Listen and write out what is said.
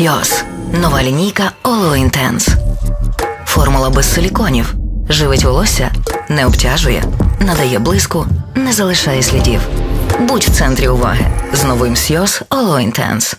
Сйоз. Нова лінійка All Intense. Формула без силіконів. Живить волосся, не обтяжує, надає блиску, не залишає слідів. Будь в центрі уваги з новим Сйоз Оло Intense.